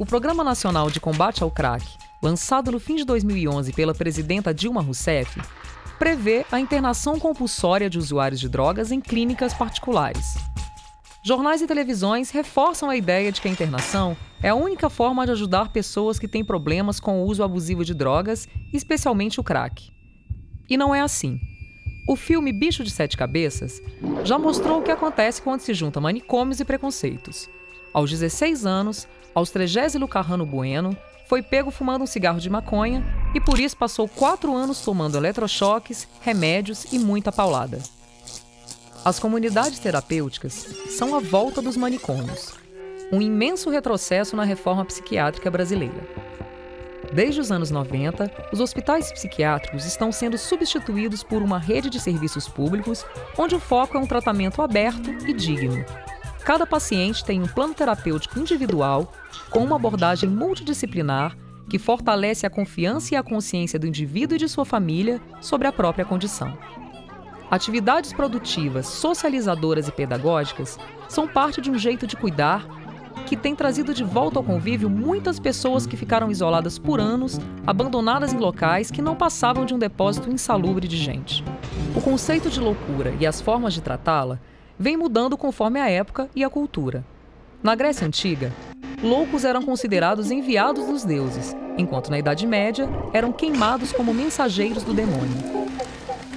o Programa Nacional de Combate ao Crack, lançado no fim de 2011 pela presidenta Dilma Rousseff, prevê a internação compulsória de usuários de drogas em clínicas particulares. Jornais e televisões reforçam a ideia de que a internação é a única forma de ajudar pessoas que têm problemas com o uso abusivo de drogas, especialmente o crack. E não é assim. O filme Bicho de Sete Cabeças já mostrou o que acontece quando se junta manicômios e preconceitos. Aos 16 anos, Austrégésilo Carrano Bueno foi pego fumando um cigarro de maconha e por isso passou quatro anos tomando eletrochoques, remédios e muita paulada. As comunidades terapêuticas são a volta dos manicômios, um imenso retrocesso na reforma psiquiátrica brasileira. Desde os anos 90, os hospitais psiquiátricos estão sendo substituídos por uma rede de serviços públicos, onde o foco é um tratamento aberto e digno. Cada paciente tem um plano terapêutico individual, com uma abordagem multidisciplinar que fortalece a confiança e a consciência do indivíduo e de sua família sobre a própria condição. Atividades produtivas, socializadoras e pedagógicas são parte de um jeito de cuidar que tem trazido de volta ao convívio muitas pessoas que ficaram isoladas por anos, abandonadas em locais que não passavam de um depósito insalubre de gente. O conceito de loucura e as formas de tratá-la vem mudando conforme a época e a cultura. Na Grécia Antiga, loucos eram considerados enviados dos deuses, enquanto na Idade Média eram queimados como mensageiros do demônio.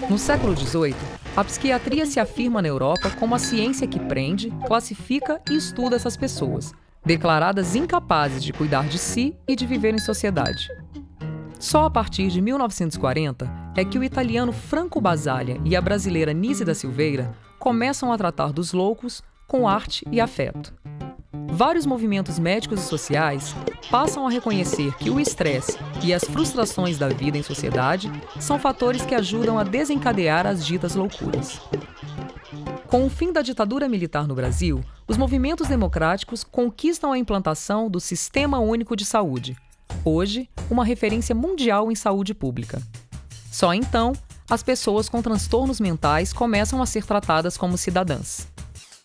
No século XVIII, a psiquiatria se afirma na Europa como a ciência que prende, classifica e estuda essas pessoas, declaradas incapazes de cuidar de si e de viver em sociedade. Só a partir de 1940 é que o italiano Franco Basaglia e a brasileira Nise da Silveira começam a tratar dos loucos com arte e afeto. Vários movimentos médicos e sociais passam a reconhecer que o estresse e as frustrações da vida em sociedade são fatores que ajudam a desencadear as ditas loucuras. Com o fim da ditadura militar no Brasil, os movimentos democráticos conquistam a implantação do Sistema Único de Saúde, hoje uma referência mundial em saúde pública. Só então, as pessoas com transtornos mentais começam a ser tratadas como cidadãs.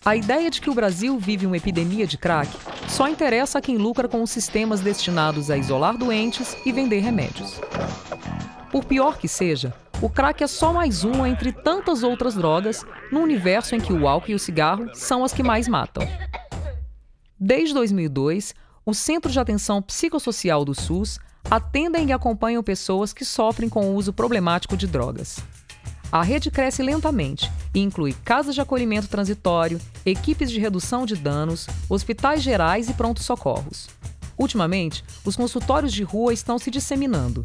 A ideia de que o Brasil vive uma epidemia de crack só interessa a quem lucra com os sistemas destinados a isolar doentes e vender remédios. Por pior que seja, o crack é só mais uma entre tantas outras drogas no universo em que o álcool e o cigarro são as que mais matam. Desde 2002, o Centro de Atenção Psicossocial do SUS atendem e acompanham pessoas que sofrem com o uso problemático de drogas. A rede cresce lentamente e inclui casas de acolhimento transitório, equipes de redução de danos, hospitais gerais e prontos-socorros. Ultimamente, os consultórios de rua estão se disseminando.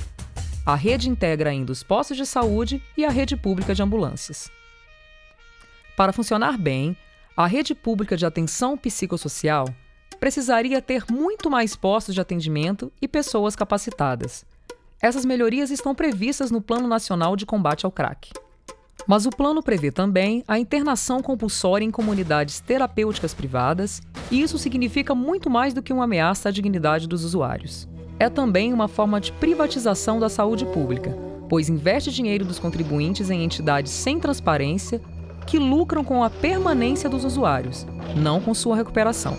A rede integra ainda os postos de saúde e a rede pública de ambulâncias. Para funcionar bem, a rede pública de atenção psicossocial precisaria ter muito mais postos de atendimento e pessoas capacitadas. Essas melhorias estão previstas no Plano Nacional de Combate ao Crack. Mas o plano prevê também a internação compulsória em comunidades terapêuticas privadas, e isso significa muito mais do que uma ameaça à dignidade dos usuários. É também uma forma de privatização da saúde pública, pois investe dinheiro dos contribuintes em entidades sem transparência que lucram com a permanência dos usuários, não com sua recuperação.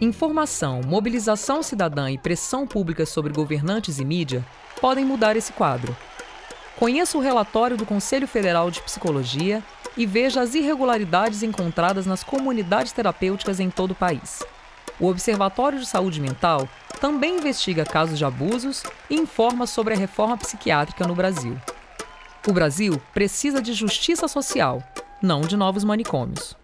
Informação, mobilização cidadã e pressão pública sobre governantes e mídia podem mudar esse quadro Conheça o relatório do Conselho Federal de Psicologia e veja as irregularidades encontradas nas comunidades terapêuticas em todo o país. O Observatório de Saúde Mental também investiga casos de abusos e informa sobre a reforma psiquiátrica no Brasil. O Brasil precisa de justiça social, não de novos manicômios.